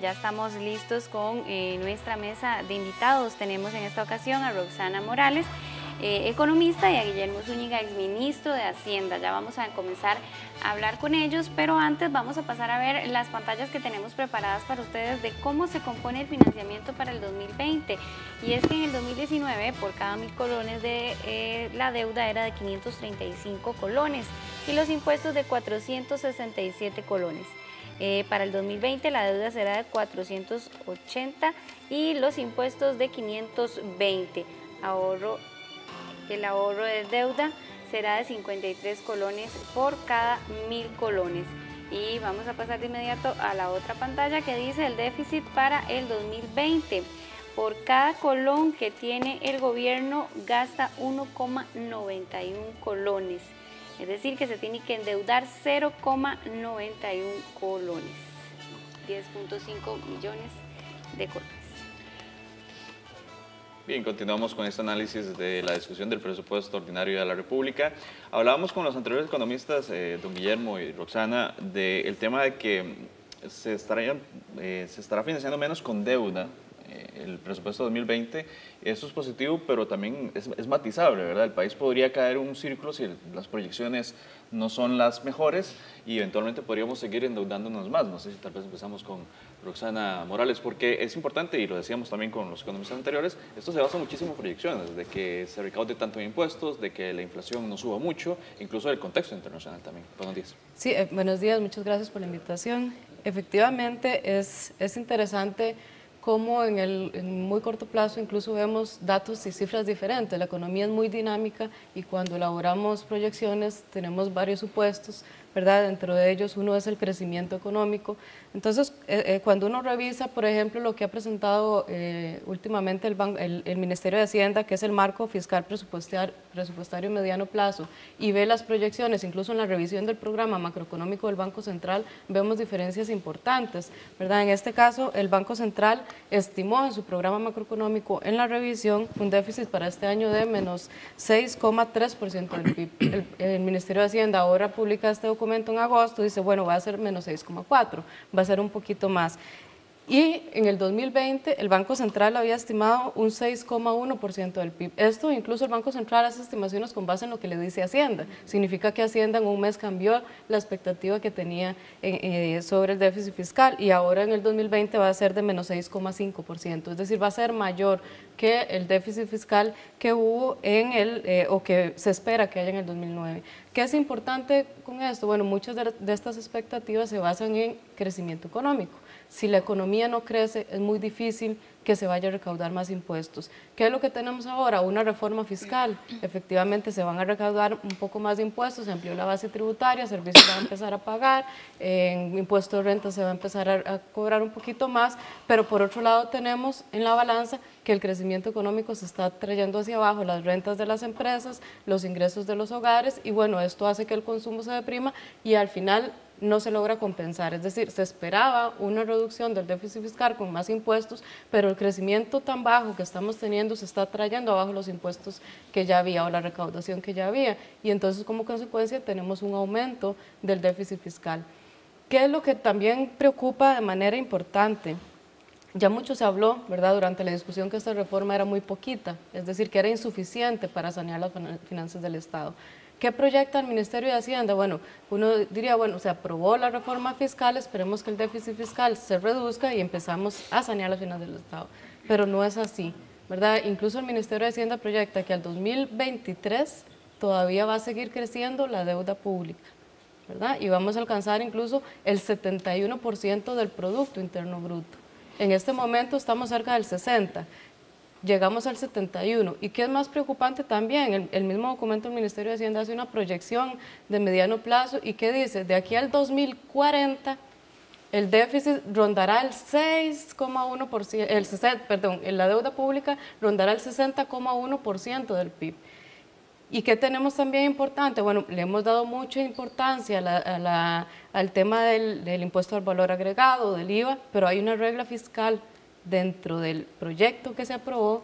Ya estamos listos con eh, nuestra mesa de invitados. Tenemos en esta ocasión a Roxana Morales, eh, economista, y a Guillermo Zúñiga, exministro de Hacienda. Ya vamos a comenzar a hablar con ellos, pero antes vamos a pasar a ver las pantallas que tenemos preparadas para ustedes de cómo se compone el financiamiento para el 2020. Y es que en el 2019, por cada mil colones de eh, la deuda era de 535 colones y los impuestos de 467 colones. Eh, para el 2020 la deuda será de 480 y los impuestos de 520. Ahorro, el ahorro de deuda será de 53 colones por cada mil colones. Y vamos a pasar de inmediato a la otra pantalla que dice el déficit para el 2020. Por cada colón que tiene el gobierno gasta 1,91 colones. Es decir, que se tiene que endeudar 0,91 colones, 10.5 millones de colones. Bien, continuamos con este análisis de la discusión del presupuesto ordinario de la República. Hablábamos con los anteriores economistas, eh, don Guillermo y Roxana, del tema de que se, eh, estará financiando menos con deuda el presupuesto 2020, eso es positivo, pero también es, matizable, ¿verdad? El país podría caer en un círculo si las proyecciones no son las mejores y eventualmente podríamos seguir endeudándonos más. No sé si tal vez empezamos con Roxana Morales, porque es importante, y lo decíamos también con los economistas anteriores, esto se basa muchísimo en proyecciones, de que se recaude tanto en impuestos, de que la inflación no suba mucho, incluso del contexto internacional también. Buenos días. Sí, eh, buenos días, muchas gracias por la invitación. Efectivamente, es, es interesante cómo en el muy corto plazo incluso vemos datos y cifras diferentes. La economía es muy dinámica y cuando elaboramos proyecciones tenemos varios supuestos, ¿verdad? Dentro de ellos uno es el crecimiento económico. Entonces, eh, eh, cuando uno revisa, por ejemplo, lo que ha presentado eh, últimamente el, el, Ministerio de Hacienda, que es el marco fiscal presupuestario mediano plazo, y ve las proyecciones, incluso en la revisión del programa macroeconómico del Banco Central, vemos diferencias importantes, ¿verdad? En este caso, el Banco Central estimó en su programa macroeconómico en la revisión un déficit para este año de menos 6,3% del PIB. El, el Ministerio de Hacienda ahora publica este documento en agosto, dice, bueno, va a ser menos 6,4, va a ser un poquito más. Y en el 2020 el Banco Central había estimado un 6,1% del PIB. Esto incluso el Banco Central hace estimaciones con base en lo que le dice Hacienda. Significa que Hacienda en un mes cambió la expectativa que tenía eh, eh, sobre el déficit fiscal y ahora en el 2020 va a ser de menos 6,5%. Es decir, va a ser mayor que el déficit fiscal que hubo en el, eh, o que se espera que haya en el 2009. ¿Qué es importante con esto? Bueno, muchas de estas expectativas se basan en crecimiento económico. Si la economía no crece, es muy difícil que se vaya a recaudar más impuestos. ¿Qué es lo que tenemos ahora? Una reforma fiscal. Efectivamente, se van a recaudar un poco más de impuestos, se amplió la base tributaria, servicios se van a empezar a pagar, en impuestos de renta se va a empezar a, a cobrar un poquito más, pero por otro lado tenemos en la balanza que el crecimiento económico se está trayendo hacia abajo, las rentas de las empresas, los ingresos de los hogares, y bueno, esto hace que el consumo se deprima y al final no se logra compensar. Es decir, se esperaba una reducción del déficit fiscal con más impuestos, pero el crecimiento tan bajo que estamos teniendo se está trayendo abajo los impuestos que ya había o la recaudación que ya había. Y entonces como consecuencia tenemos un aumento del déficit fiscal. ¿Qué es lo que también preocupa de manera importante? Ya mucho se habló, ¿verdad?, durante la discusión que esta reforma era muy poquita, es decir, que era insuficiente para sanear las finanzas del Estado. ¿Qué proyecta el Ministerio de Hacienda? Bueno, uno diría, bueno, se aprobó la reforma fiscal, esperemos que el déficit fiscal se reduzca y empezamos a sanear las finanzas del Estado. Pero no es así, ¿verdad? Incluso el Ministerio de Hacienda proyecta que al 2023 todavía va a seguir creciendo la deuda pública, ¿verdad? Y vamos a alcanzar incluso el 71% del Producto Interno Bruto. En este momento estamos cerca del 60% llegamos al 71. ¿Y qué es más preocupante también? El, mismo documento del Ministerio de Hacienda hace una proyección de mediano plazo y ¿qué dice? De aquí al 2040 el déficit rondará el 6,1%, el perdón, la deuda pública rondará el 60,1% del PIB. ¿Y qué tenemos también importante? Bueno, le hemos dado mucha importancia al tema del impuesto al valor agregado, del IVA, pero hay una regla fiscal dentro del proyecto que se aprobó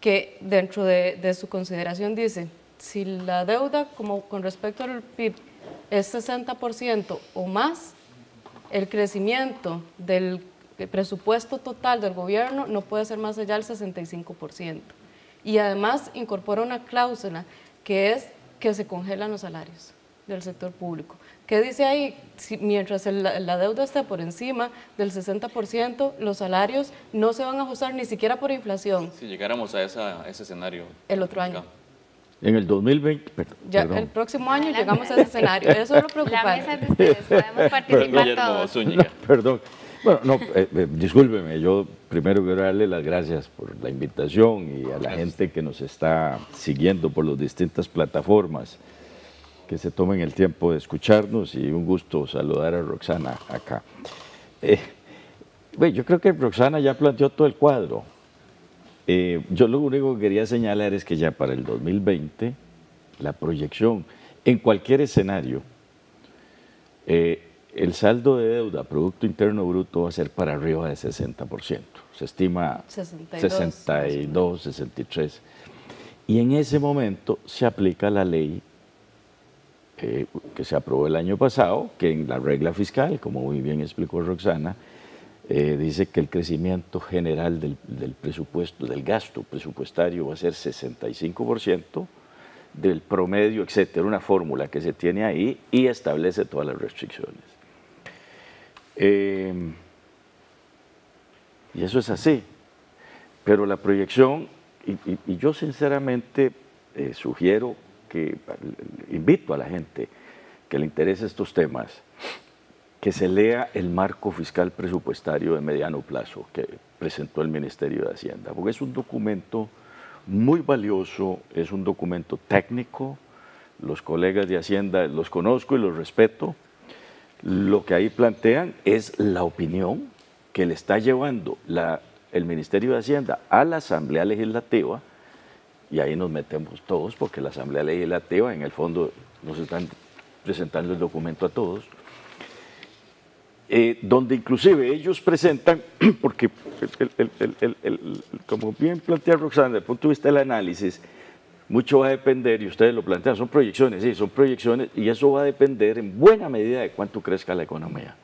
que dentro de, su consideración dice, si la deuda como con respecto al PIB es 60% o más, el crecimiento del el presupuesto total del gobierno no puede ser más allá del 65%. Y además incorpora una cláusula que es que se congelan los salarios del sector público. ¿Qué dice ahí? mientras la deuda esté por encima del 60%, los salarios no se van a ajustar ni siquiera por inflación. Si llegáramos a, ese escenario. El otro año. En el 2020, ya, el próximo año llegamos a ese escenario. Eso es lo preocupante. La mesa de ustedes, podemos participar todos. perdón. Bueno, no, eh, eh, discúlpeme, yo primero quiero darle las gracias por la invitación y a la gente que nos está siguiendo por las distintas plataformas que se tomen el tiempo de escucharnos y un gusto saludar a Roxana acá. Eh, yo creo que Roxana ya planteó todo el cuadro. Eh, yo lo único que quería señalar es que ya para el 2020 la proyección en cualquier escenario, eh, el saldo de deuda, Producto Interno Bruto, va a ser para arriba de 60%. Se estima 62 63. Y en ese momento se aplica la ley que se aprobó el año pasado, que en la regla fiscal, como muy bien explicó Roxana, eh, dice que el crecimiento general del, presupuesto, del gasto presupuestario va a ser 65% del promedio, etcétera, una fórmula que se tiene ahí y establece todas las restricciones. Eh, y eso es así. Pero la proyección, y, yo sinceramente eh, sugiero invito a la gente que le interese estos temas, que se lea el marco fiscal presupuestario de mediano plazo que presentó el Ministerio de Hacienda, porque es un documento muy valioso, es un documento técnico, los colegas de Hacienda los conozco y los respeto, lo que ahí plantean es la opinión que le está llevando el Ministerio de Hacienda a la Asamblea Legislativa, y ahí nos metemos todos porque la Asamblea Legislativa en el fondo nos están presentando el documento a todos, eh, donde inclusive ellos presentan, porque como bien plantea Roxana, desde el punto de vista del análisis, mucho va a depender, y ustedes lo plantean, son proyecciones, sí, son proyecciones, y eso va a depender en buena medida de cuánto crezca la economía.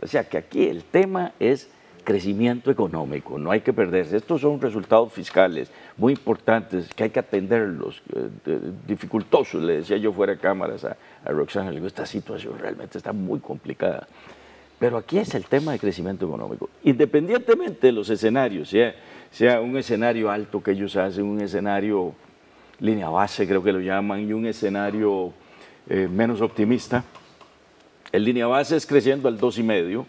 O sea que aquí el tema es crecimiento económico, no hay que perderse. Estos son resultados fiscales muy importantes que hay que atenderlos, eh, dificultosos, le decía yo fuera de cámaras a, Roxana, le digo, esta situación realmente está muy complicada. Pero aquí es el tema de crecimiento económico. Independientemente de los escenarios, sea, sea un escenario alto que ellos hacen, un escenario línea base creo que lo llaman, y un escenario eh, menos optimista, el línea base es creciendo al 2,5%,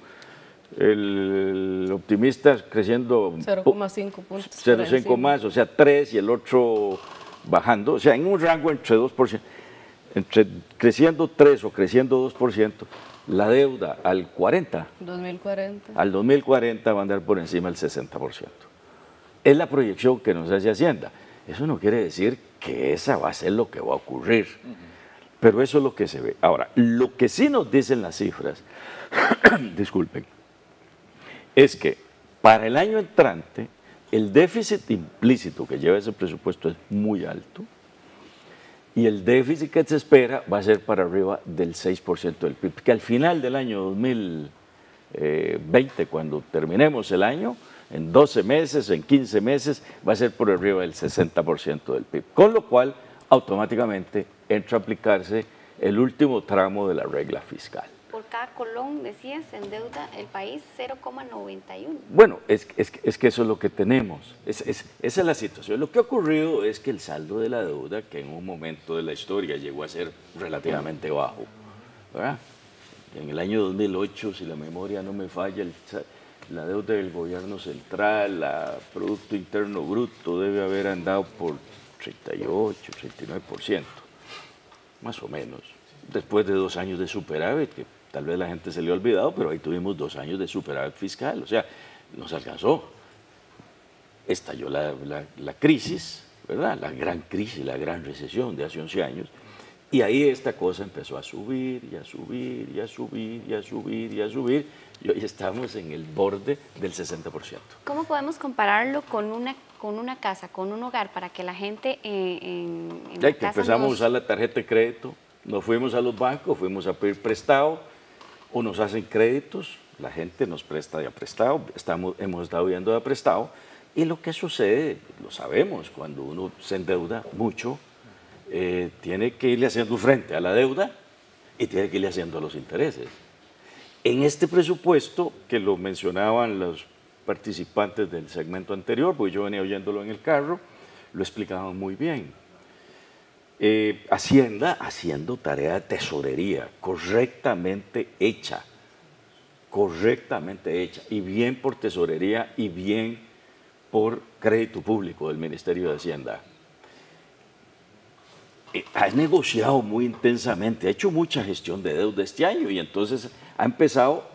el optimista creciendo 0,5 puntos. 0,5 más, o sea, 3 y el otro bajando, o sea, en un rango entre 2%, entre creciendo 3 o creciendo 2%, la deuda al 40, 2040. al 2040 va a andar por encima del 60%. Es la proyección que nos hace Hacienda. Eso no quiere decir que esa va a ser lo que va a ocurrir, pero eso es lo que se ve. Ahora, lo que sí nos dicen las cifras, disculpen, es que para el año entrante el déficit implícito que lleva ese presupuesto es muy alto y el déficit que se espera va a ser para arriba del 6% del PIB, que al final del año 2020, cuando terminemos el año, en 12 meses, en 15 meses, va a ser por arriba del 60% del PIB, con lo cual automáticamente entra a aplicarse el último tramo de la regla fiscal por cada colón, decías, en deuda el país 0,91. Bueno, es, es, es, que eso es lo que tenemos, es, esa es la situación. Lo que ha ocurrido es que el saldo de la deuda, que en un momento de la historia llegó a ser relativamente bajo, ¿verdad? En el año 2008, si la memoria no me falla, la deuda del gobierno central, la Producto Interno Bruto debe haber andado por 38, 39%, más o menos, después de dos años de superávit, Tal vez la gente se le ha olvidado, pero ahí tuvimos dos años de superávit fiscal, o sea, nos alcanzó. Estalló la, la, crisis, ¿verdad? La gran crisis, la gran recesión de hace 11 años, y ahí esta cosa empezó a subir y a subir y a subir y a subir y a subir, y hoy estamos en el borde del 60%. ¿Cómo podemos compararlo con una, con una casa, con un hogar, para que la gente eh, en, en ya que empezamos a usar la tarjeta de crédito, nos fuimos a los bancos, fuimos a pedir prestado, o nos hacen créditos la gente nos presta de prestado, estamos, hemos estado viendo de prestado, y lo que sucede, lo sabemos, cuando uno se endeuda mucho, eh, tiene que irle haciendo frente a la deuda y tiene que irle haciendo a los intereses. En este presupuesto, que lo mencionaban los participantes del segmento anterior, pues yo venía oyéndolo en el carro, lo explicaban muy bien. Eh, Hacienda haciendo tarea de tesorería correctamente hecha, correctamente hecha, y bien por tesorería y bien por crédito público del Ministerio de Hacienda. Eh, ha negociado muy intensamente, ha hecho mucha gestión de deuda este año y entonces ha empezado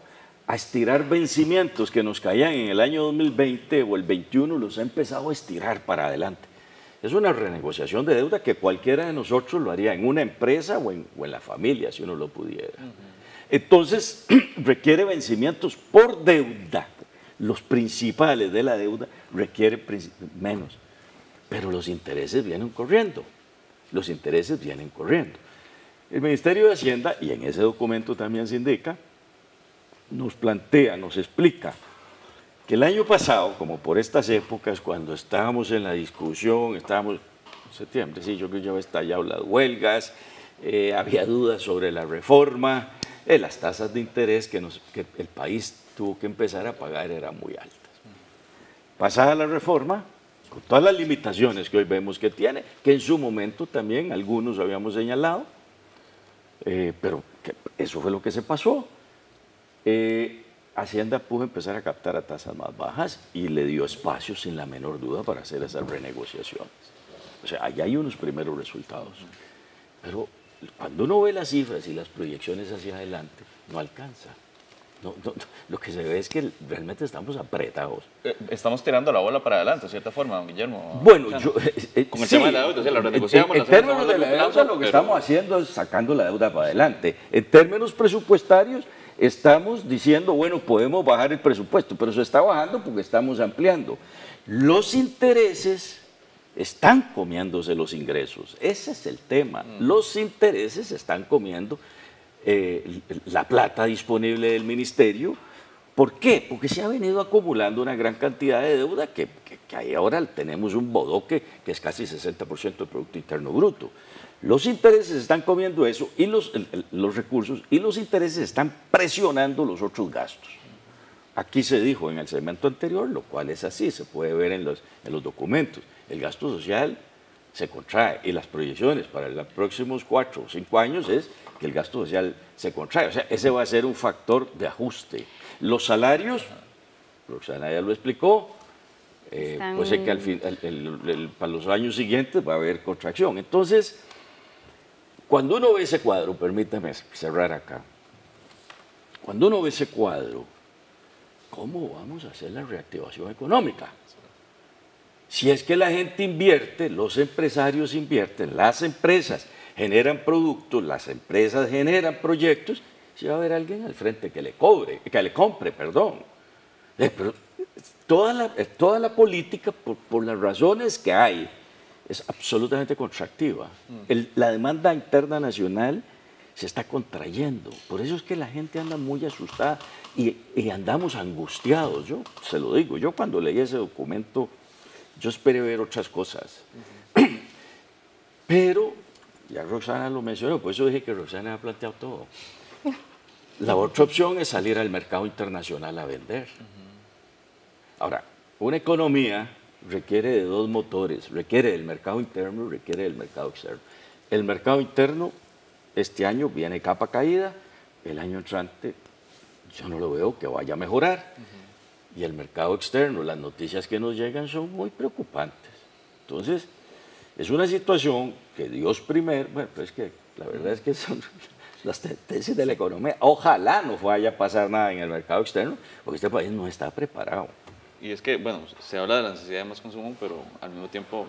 a estirar vencimientos que nos caían en el año 2020 o el 21, los ha empezado a estirar para adelante. Es una renegociación de deuda que cualquiera de nosotros lo haría en una empresa o en, la familia, si uno lo pudiera. Entonces, requiere vencimientos por deuda. Los principales de la deuda requieren menos, pero los intereses vienen corriendo. Los intereses vienen corriendo. El Ministerio de Hacienda, y en ese documento también se indica, nos plantea, nos explica que el año pasado, como por estas épocas, cuando estábamos en la discusión, estábamos en septiembre, sí, yo creo que ya estallado las huelgas, eh, había dudas sobre la reforma, eh, las tasas de interés que el país tuvo que empezar a pagar eran muy altas. Pasada la reforma, con todas las limitaciones que hoy vemos que tiene, que en su momento también algunos habíamos señalado, eh, pero eso fue lo que se pasó. Hacienda pudo empezar a captar a tasas más bajas y le dio espacio sin la menor duda para hacer esas renegociaciones. O sea, allá hay unos primeros resultados. Pero cuando uno ve las cifras y las proyecciones hacia adelante, no alcanza. lo que se ve es que realmente estamos apretados. Eh, estamos tirando la bola para adelante, de cierta forma, don Guillermo. Bueno, yo, eh, eh, con el tema de la deuda, o sea, la renegociamos. En, términos de la deuda, lo que estamos haciendo es sacando la deuda para adelante. En términos presupuestarios, estamos diciendo, bueno, podemos bajar el presupuesto, pero se está bajando porque estamos ampliando. Los intereses están comiéndose los ingresos, ese es el tema. Mm. Los intereses están comiendo eh, la plata disponible del ministerio. ¿Por qué? Porque se ha venido acumulando una gran cantidad de deuda que, que ahora tenemos un bodoque que es casi 60% del Producto Interno Bruto. Los intereses están comiendo eso y los, los recursos y los intereses están presionando los otros gastos. Aquí se dijo en el segmento anterior, lo cual es así, se puede ver en los, en los documentos. El gasto social se contrae y las proyecciones para los próximos cuatro o cinco años es que el gasto social se contrae. O sea, ese va a ser un factor de ajuste. Los salarios, Roxana ya lo explicó, eh, pues es que al fin, para los años siguientes va a haber contracción. Entonces, cuando uno ve ese cuadro, permítame cerrar acá, cuando uno ve ese cuadro, ¿cómo vamos a hacer la reactivación económica? Si es que la gente invierte, los empresarios invierten, las empresas generan productos, las empresas generan proyectos, si va a haber alguien al frente que le cobre, que le compre, perdón. Eh, toda, la, toda la política, por las razones que hay, es absolutamente contractiva. Mm. la demanda interna nacional se está contrayendo. Por eso es que la gente anda muy asustada y, andamos angustiados. Yo se lo digo, yo cuando leí ese documento, yo esperé ver otras cosas. Pero, ya Roxana lo mencionó, por eso dije que Roxana ha planteado todo. La otra opción es salir al mercado internacional a vender. Ahora, una economía requiere de dos motores, requiere del mercado interno y requiere del mercado externo. El mercado interno este año viene capa caída, el año entrante yo no lo veo que vaya a mejorar. Y el mercado externo, las noticias que nos llegan son muy preocupantes. Entonces, es una situación que Dios primero, bueno, pues que la verdad es que son las tendencias de la economía. Ojalá no vaya a pasar nada en el mercado externo, porque este país no está preparado. Y es que, bueno, se habla de la necesidad de más consumo, pero al mismo tiempo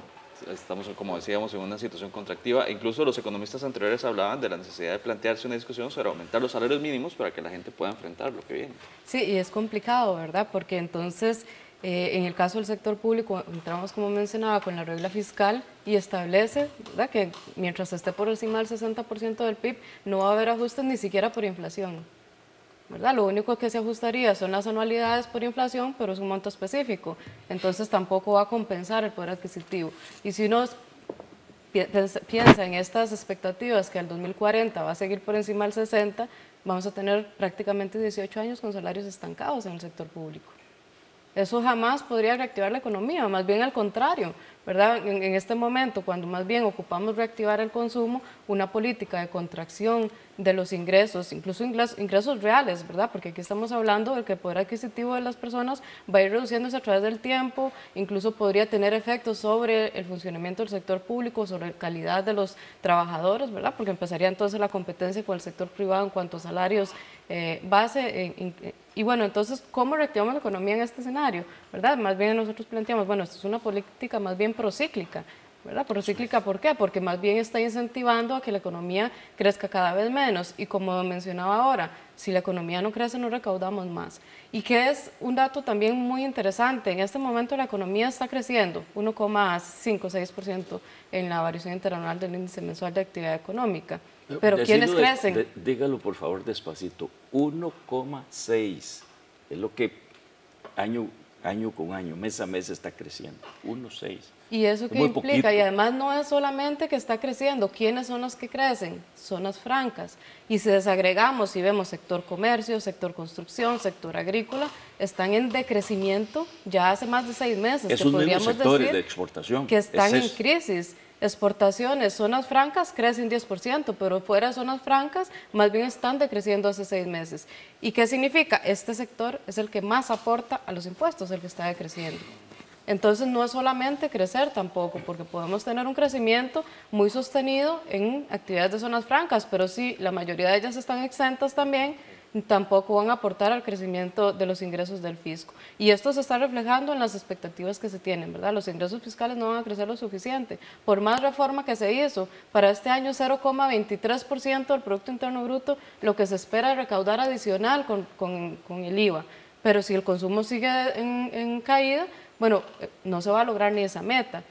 estamos, como decíamos, en una situación contractiva. Incluso los economistas anteriores hablaban de la necesidad de plantearse una discusión sobre aumentar los salarios mínimos para que la gente pueda enfrentar lo que viene. Sí, y es complicado, ¿verdad? Porque entonces, eh, en el caso del sector público, entramos, como mencionaba, con la regla fiscal y establece ¿verdad? que mientras esté por encima del 60% del PIB, no va a haber ajustes ni siquiera por inflación. Lo único que se ajustaría son las anualidades por inflación, pero es un monto específico. Entonces tampoco va a compensar el poder adquisitivo. Y si uno piensa en estas expectativas que el 2040 va a seguir por encima del 60, vamos a tener prácticamente 18 años con salarios estancados en el sector público. Eso jamás podría reactivar la economía, más bien al contrario, ¿verdad? En, este momento, cuando más bien ocupamos reactivar el consumo, una política de contracción de los ingresos, incluso ingresos reales, ¿verdad? Porque aquí estamos hablando de que el poder adquisitivo de las personas va a ir reduciéndose a través del tiempo, incluso podría tener efectos sobre el funcionamiento del sector público, sobre la calidad de los trabajadores, ¿verdad? Porque empezaría entonces la competencia con el sector privado en cuanto a salarios eh, base. Y bueno, entonces, ¿cómo reactivamos la economía en este escenario? ¿Verdad? Más bien nosotros planteamos, bueno, esto es una política más bien procíclica, ¿verdad? Procíclica, ¿por qué? Porque más bien está incentivando a que la economía crezca cada vez menos. Y como mencionaba ahora, si la economía no crece, no recaudamos más. Y que es un dato también muy interesante, en este momento la economía está creciendo 1,5-6% en la variación interanual del índice mensual de actividad económica. Pero ¿quiénes crecen? dígalo por favor despacito, 1,6 es lo que año, año con año, mes a mes está creciendo, 1,6. ¿Y eso qué implica? Y además no es solamente que está creciendo, ¿quiénes son los que crecen? Zonas francas. Y si desagregamos y vemos sector comercio, sector construcción, sector agrícola, están en decrecimiento ya hace más de seis meses. Esos que podríamos sectores decir de exportación. Que están en crisis. Exportaciones, zonas francas crecen 10%, pero fuera de zonas francas más bien están decreciendo hace seis meses. ¿Y qué significa? Este sector es el que más aporta a los impuestos, el que está decreciendo. Entonces no es solamente crecer tampoco, porque podemos tener un crecimiento muy sostenido en actividades de zonas francas, pero si la mayoría de ellas están exentas también, tampoco van a aportar al crecimiento de los ingresos del fisco. Y esto se está reflejando en las expectativas que se tienen, ¿verdad? Los ingresos fiscales no van a crecer lo suficiente. Por más reforma que se hizo, para este año 0,23% del Producto Interno Bruto, lo que se espera es recaudar adicional con, el IVA. Pero si el consumo sigue en caída, bueno, eh, no se va a lograr ni esa meta.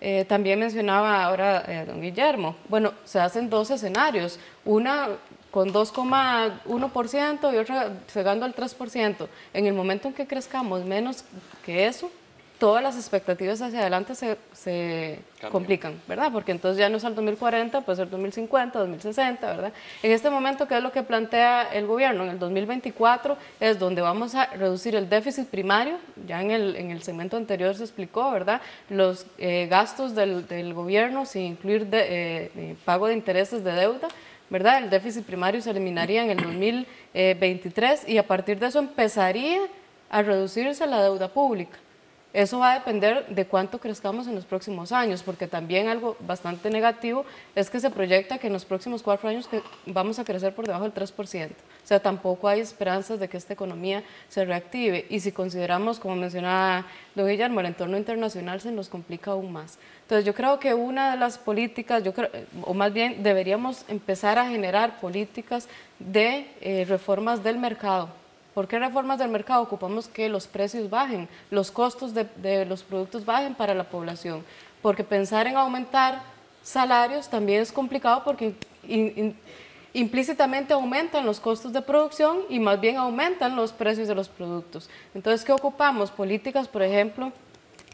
Eh, también mencionaba ahora eh, don Guillermo, bueno, se hacen dos escenarios, una con 2,1% y otra llegando al 3%. En el momento en que crezcamos menos que eso, todas las expectativas hacia adelante se, se complican, ¿verdad? Porque entonces ya no es el 2040, puede ser 2050, 2060, ¿verdad? En este momento, ¿qué es lo que plantea el gobierno? En el 2024 es donde vamos a reducir el déficit primario, ya en el, en el segmento anterior se explicó, ¿verdad? Los eh, gastos del, del, gobierno sin incluir de, eh, eh, pago de intereses de deuda, ¿verdad? El déficit primario se eliminaría en el 2023 y a partir de eso empezaría a reducirse la deuda pública. Eso va a depender de cuánto crezcamos en los próximos años, porque también algo bastante negativo es que se proyecta que en los próximos cuatro años vamos a crecer por debajo del 3%. O sea, tampoco hay esperanzas de que esta economía se reactive. Y si consideramos, como mencionaba don Guillermo, el entorno internacional se nos complica aún más. Entonces, yo creo que una de las políticas, yo creo, o más bien deberíamos empezar a generar políticas de eh, reformas del mercado ¿Por qué reformas del mercado? Ocupamos que los precios bajen, los costos de, los productos bajen para la población. Porque pensar en aumentar salarios también es complicado porque implícitamente aumentan los costos de producción y más bien aumentan los precios de los productos. Entonces, ¿qué ocupamos? Políticas, por ejemplo,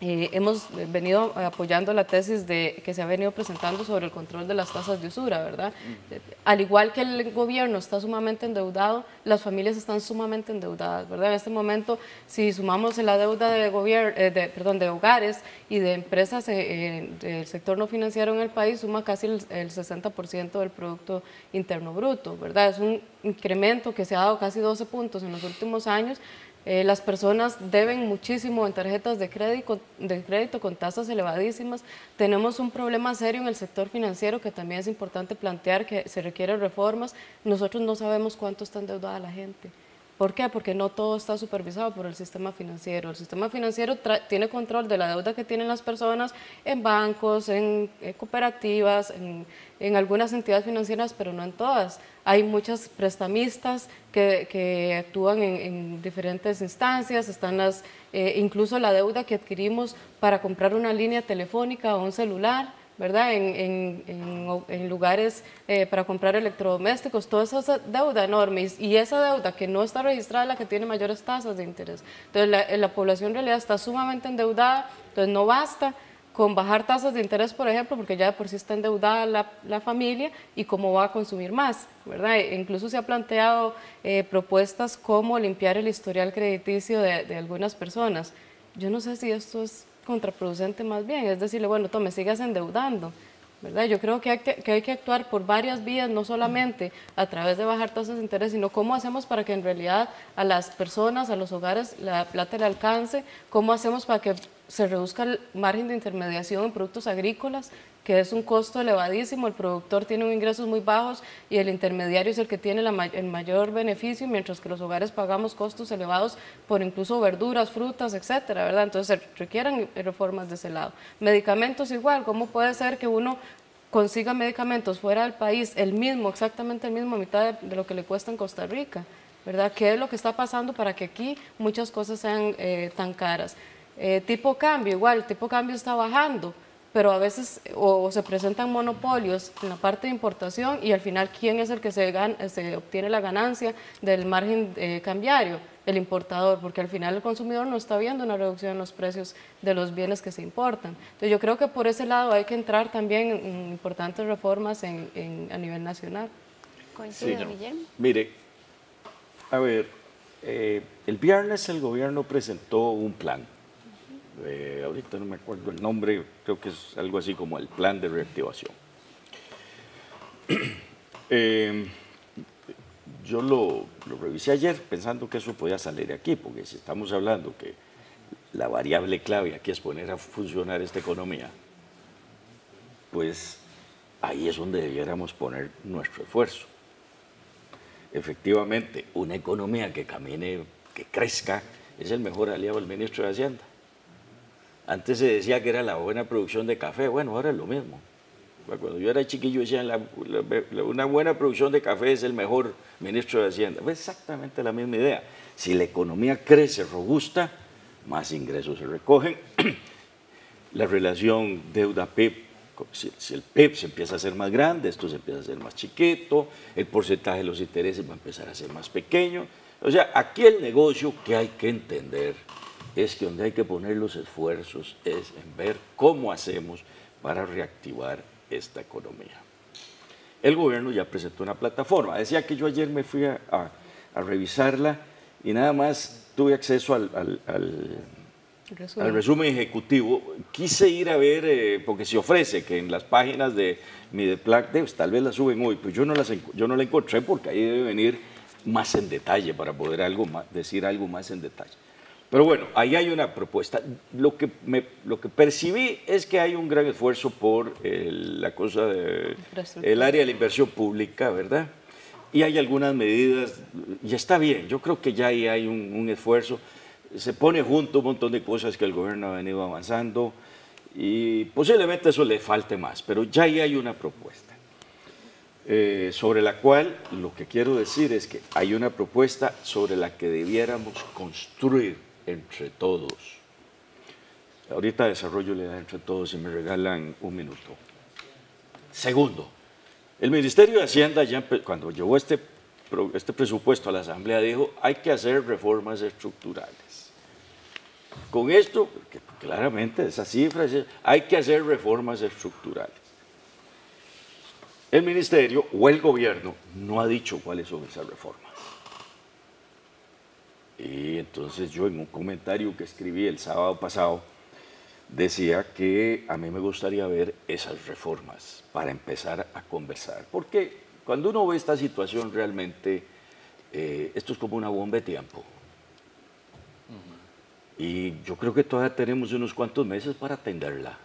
eh, hemos venido apoyando la tesis de, que se ha venido presentando sobre el control de las tasas de usura, ¿verdad? Al igual que el gobierno está sumamente endeudado, las familias están sumamente endeudadas, ¿verdad? En este momento, si sumamos la deuda de, gobierno, eh, de, perdón, de hogares y de empresas eh, del sector no financiero en el país, suma casi el, el 60% del Producto Interno Bruto, ¿verdad? Es un incremento que se ha dado casi 12 puntos en los últimos años, eh, las personas deben muchísimo en tarjetas de crédito, de crédito con tasas elevadísimas. Tenemos un problema serio en el sector financiero que también es importante plantear que se requieren reformas. Nosotros no sabemos cuánto está endeudada la gente. ¿Por qué? Porque no todo está supervisado por el sistema financiero. El sistema financiero tiene control de la deuda que tienen las personas en bancos, en, cooperativas, en, algunas entidades financieras, pero no en todas. Hay muchas prestamistas que, actúan en, diferentes instancias, están las, eh, incluso la deuda que adquirimos para comprar una línea telefónica o un celular ¿verdad? En, en, lugares eh, para comprar electrodomésticos, toda esa deuda enorme y esa deuda que no está registrada es la que tiene mayores tasas de interés. Entonces la, la población en realidad está sumamente endeudada, entonces no basta con bajar tasas de interés, por ejemplo, porque ya de por sí está endeudada la, la familia y cómo va a consumir más, ¿verdad? E incluso se ha planteado eh, propuestas como limpiar el historial crediticio de, de, algunas personas. Yo no sé si esto es contraproducente más bien, es decirle, bueno, tome, sigas endeudando, ¿verdad? Yo creo que hay que, que hay que actuar por varias vías, no solamente a través de bajar tasas de interés, sino cómo hacemos para que en realidad a las personas, a los hogares, la plata le alcance, cómo hacemos para que se reduzca el margen de intermediación en productos agrícolas, que es un costo elevadísimo, el productor tiene ingresos muy bajos y el intermediario es el que tiene el mayor beneficio, mientras que los hogares pagamos costos elevados por incluso verduras, frutas, etcétera, ¿verdad? Entonces se requieren reformas de ese lado. Medicamentos igual, ¿cómo puede ser que uno consiga medicamentos fuera del país, el mismo, exactamente el mismo, a mitad de, lo que le cuesta en Costa Rica? ¿Verdad? ¿Qué es lo que está pasando para que aquí muchas cosas sean eh, tan caras? Eh, tipo cambio, igual, el tipo cambio está bajando, pero a veces o, se presentan monopolios en la parte de importación y al final, ¿quién es el que se, se obtiene la ganancia del margen eh, cambiario? El importador, porque al final el consumidor no está viendo una reducción en los precios de los bienes que se importan. Entonces yo creo que por ese lado hay que entrar también en importantes reformas en, a nivel nacional. Coincido, Guillermo. Mire, a ver, eh, el viernes el gobierno presentó un plan eh, ahorita no me acuerdo el nombre, creo que es algo así como el plan de reactivación. Eh, yo lo, lo, revisé ayer pensando que eso podía salir de aquí, porque si estamos hablando que la variable clave aquí es poner a funcionar esta economía, pues ahí es donde debiéramos poner nuestro esfuerzo. Efectivamente, una economía que camine, que crezca, es el mejor aliado del ministro de Hacienda. Antes se decía que era la buena producción de café, bueno, ahora es lo mismo. Cuando yo era chiquillo decían, la, una buena producción de café es el mejor ministro de Hacienda. Es exactamente la misma idea. Si la economía crece robusta, más ingresos se recogen. la relación deuda-PIB, si, el PIB se empieza a hacer más grande, esto se empieza a hacer más chiquito, el porcentaje de los intereses va a empezar a ser más pequeño. O sea, aquí el negocio que hay que entender es que donde hay que poner los esfuerzos es en ver cómo hacemos para reactivar esta economía. El gobierno ya presentó una plataforma. Decía que yo ayer me fui a, revisarla y nada más tuve acceso al, resumen. ejecutivo. Quise ir a ver, eh, porque se ofrece que en las páginas de Mideplan, tal vez la suben hoy, pues yo no, las, yo no la encontré porque ahí debe venir más en detalle para poder algo decir algo más en detalle. Pero bueno, ahí hay una propuesta. Lo que, me, lo que percibí es que hay un gran esfuerzo por la cosa del el área de la inversión pública, ¿verdad? Y hay algunas medidas, y está bien, yo creo que ya ahí hay un, esfuerzo. Se pone junto un montón de cosas que el gobierno ha venido avanzando y posiblemente eso le falte más, pero ya ahí hay una propuesta. Eh, sobre la cual lo que quiero decir es que hay una propuesta sobre la que debiéramos construir entre todos. Ahorita desarrollo la idea entre todos y me regalan un minuto. Segundo, el Ministerio de Hacienda ya cuando llevó este, este presupuesto a la Asamblea dijo hay que hacer reformas estructurales. Con esto, claramente esa cifra, hay que hacer reformas estructurales. El Ministerio o el Gobierno no ha dicho cuáles son esas reformas. Y entonces yo en un comentario que escribí el sábado pasado decía que a mí me gustaría ver esas reformas para empezar a conversar. Porque cuando uno ve esta situación realmente, eh, esto es como una bomba de tiempo. Y yo creo que todavía tenemos unos cuantos meses para atenderla.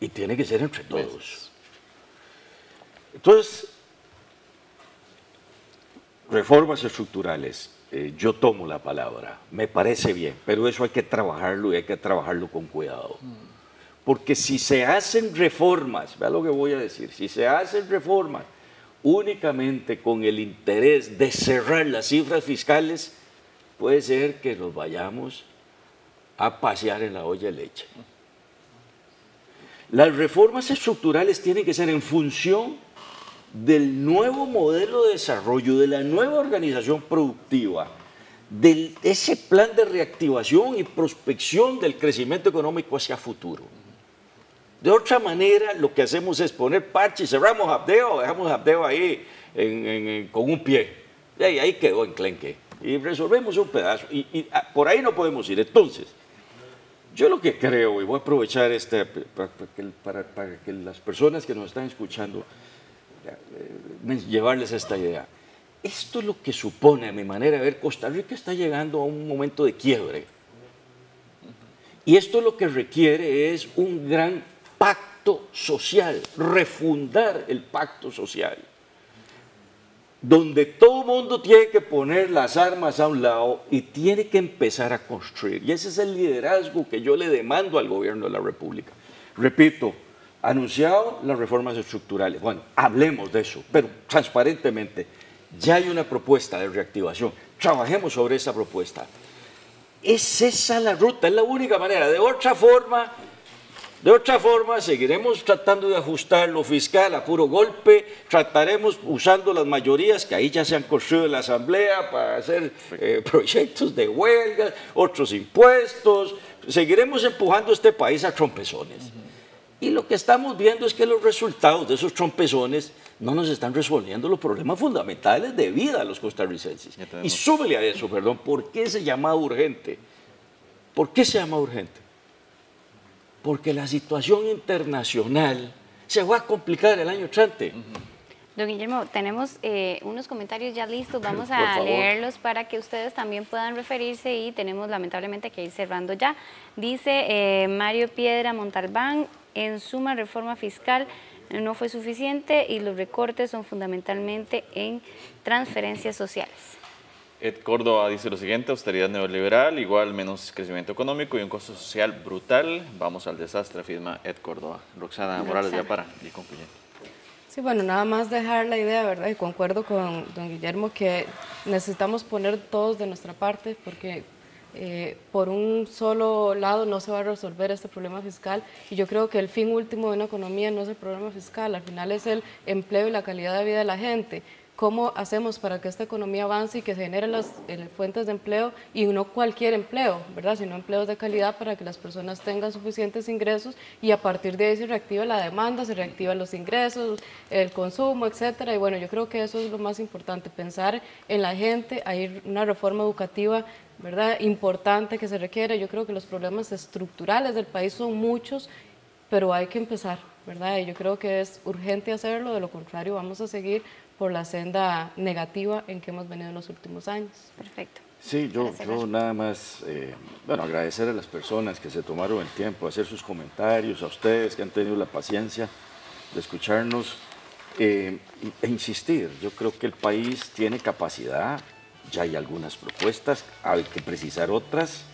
Y tiene que ser entre todos. Entonces, Reformas estructurales, eh, yo tomo la palabra, me parece bien, pero eso hay que trabajarlo y hay que trabajarlo con cuidado. Porque si se hacen reformas, vea lo que voy a decir, si se hacen reformas únicamente con el interés de cerrar las cifras fiscales, puede ser que nos vayamos a pasear en la olla de leche. Las reformas estructurales tienen que ser en función del nuevo modelo de desarrollo, de la nueva organización productiva, de ese plan de reactivación y prospección del crecimiento económico hacia futuro. De otra manera, lo que hacemos es poner parches, cerramos Abdeo, dejamos Abdeo ahí con un pie. Y ahí, ahí quedó enclenque. Y resolvemos un pedazo. Y, ah, por ahí no podemos ir. Entonces, yo lo que creo, y voy a aprovechar este, para, que las personas que nos están escuchando, llevarles esta idea. Esto es lo que supone, a mi manera de ver, Costa Rica está llegando a un momento de quiebre. Y esto lo que requiere es un gran pacto social, refundar el pacto social, donde todo mundo tiene que poner las armas a un lado y tiene que empezar a construir. Y ese es el liderazgo que yo le demando al gobierno de la República. Repito, anunciado las reformas estructurales. Bueno, hablemos de eso, pero transparentemente. Ya hay una propuesta de reactivación. Trabajemos sobre esa propuesta. Es esa la ruta, es la única manera. De otra forma, de otra forma, seguiremos tratando de ajustar lo fiscal a puro golpe, trataremos usando las mayorías que ahí ya se han construido en la Asamblea para hacer eh, proyectos de huelga, otros impuestos. Seguiremos empujando este país a trompezones. Y lo que estamos viendo es que los resultados de esos trompezones no nos están resolviendo los problemas fundamentales de vida a los costarricenses. Y súbele a eso, perdón, ¿por qué se llama urgente? ¿Por qué se llama urgente? Porque la situación internacional se va a complicar el año entrante. Don Guillermo, tenemos eh, unos comentarios ya listos, vamos a leerlos para que ustedes también puedan referirse y tenemos lamentablemente que ir cerrando ya. Dice eh, Mario Piedra Montalbán, en suma reforma fiscal no fue suficiente y los recortes son fundamentalmente en transferencias sociales. Ed Córdoba dice lo siguiente, austeridad neoliberal, igual menos crecimiento económico y un costo social brutal. Vamos al desastre, afirma Ed Córdoba. Roxana Morales, ya para y concluyendo. Sí, bueno, nada más dejar la idea, ¿verdad? Y concuerdo con don Guillermo que necesitamos poner todos de nuestra parte porque eh, por un solo lado no se va a resolver este problema fiscal y yo creo que el fin último de una economía no es el problema fiscal, al final es el empleo y la calidad de vida de la gente. ¿Cómo hacemos para que esta economía avance y que se generen las eh, fuentes de empleo y no cualquier empleo, ¿verdad? sino empleos de calidad para que las personas tengan suficientes ingresos y a partir de ahí se reactiva la demanda, se reactivan los ingresos, el consumo, etcétera. Y bueno, yo creo que eso es lo más importante, pensar en la gente, hay una reforma educativa ¿verdad? importante que se requiere. Yo creo que los problemas estructurales del país son muchos, pero hay que empezar, ¿verdad? Y yo creo que es urgente hacerlo, de lo contrario vamos a seguir por la senda negativa en que hemos venido en los últimos años. Perfecto. Sí, yo, yo nada más, eh, bueno, agradecer a las personas que se tomaron el tiempo, hacer sus comentarios, a ustedes que han tenido la paciencia de escucharnos eh, e insistir. Yo creo que el país tiene capacidad, ya hay algunas propuestas, hay que precisar otras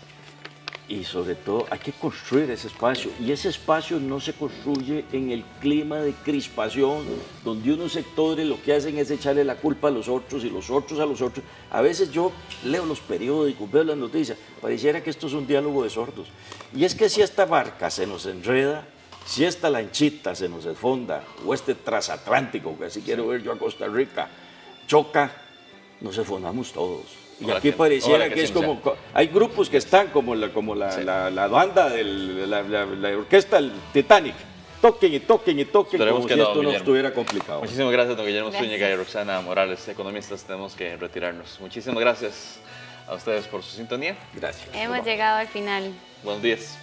y sobre todo hay que construir ese espacio y ese espacio no se construye en el clima de crispación donde unos sectores lo que hacen es echarle la culpa a los otros y los otros a los otros. A veces yo leo los periódicos, veo las noticias, pareciera que esto es un diálogo de sordos. Y es que si esta barca se nos enreda, si esta lanchita se nos desfonda o este transatlántico, que así quiero ver yo a Costa Rica, choca, nos esfondamos todos. Y aquí pareciera que, es como, hay grupos que están como la, como la, la, banda de la, orquesta Titanic. Toquen y toquen y toquen como si esto no estuviera complicado. Muchísimas gracias, don Guillermo Zúñiga y Roxana Morales, economistas. Tenemos que retirarnos. Muchísimas gracias a ustedes por su sintonía. Gracias. Hemos llegado al final. Buenos días.